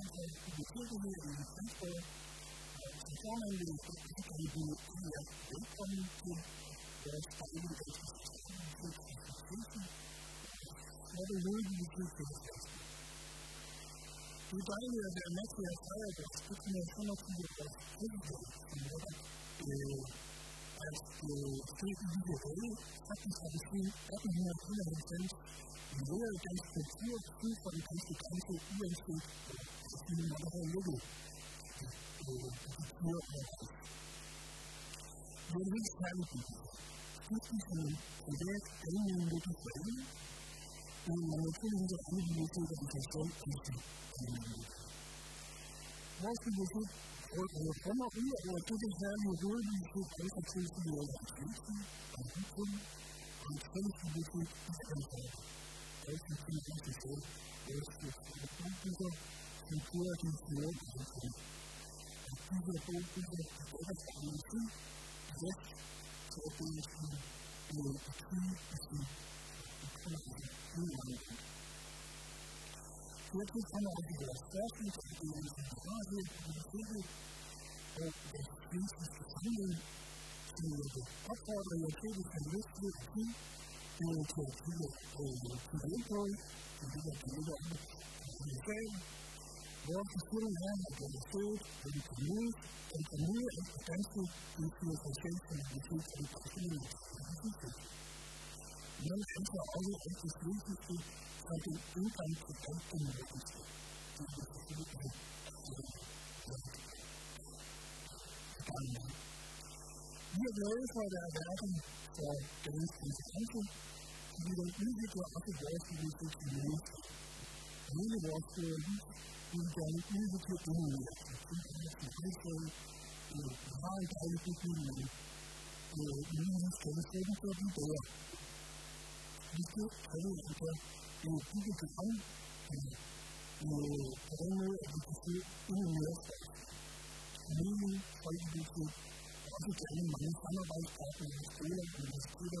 that the people in people, the family, the people who are here, they come to the study of the institution. What a word you give to this gospel. You die here, there are not here, fire, but speaking of some 이 나라의 요구 기억 모든 사람들이 그것은 그들 대인의 뜻을 이 나라의 통일과 공유의 뜻을 가지고 있을 것입니다. Most of this is for the former we are to the value of the constitution of the nation and people and sensibility of the country. Also, to the people, also to the people, cultura que ensinou para a gente. Tudo é pouco, tudo é toda a família. Yes, só tem assim, eu aqui, assim, como assim, um lado. Eu tenho chamado de de informação, eu consigo, de de de de de de til alt det nordiske. Det er selvfølgelig ikke Vi er glade for at være verden for denne konference, fordi den udvikler også vores bibliotek til mennesker. Hele vores teologi vil gerne udvikle endnu mere. Vi har en dejlig bygning, men lige skal vi få den til at blive bedre. Vi skal kalde det bygge det om på den måde, at vi kan se endnu mere fra mening, folkebibliotek, og også gerne mange samarbejdspartnere med skoler,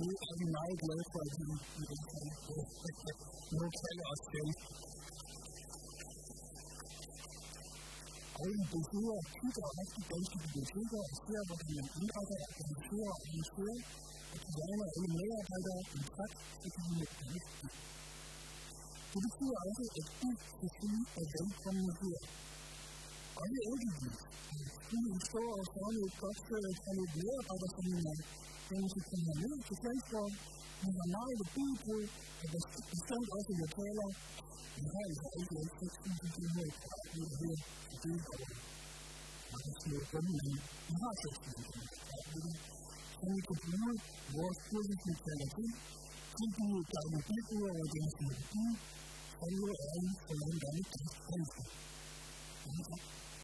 Det er vi meget glade for, at vi i hvert fald nu kalder os til. Og vi besøger kigger også de danske biblioteker og ser, hvordan man indretter, organiserer og investerer at designer alle medarbejdere en tak til de bedrifter. Det betyder også, at I selvfølgelig er velkomne her. Og det things you can do to pray for. You allow the people to descend over your tailor. And how is that easy? It's just something to do. You are here to do for them. And if you are coming in, you have to do it. So you can do more things you can do. Keeping you time with people or against you. So you are aiming for them to be faithful. Thank you.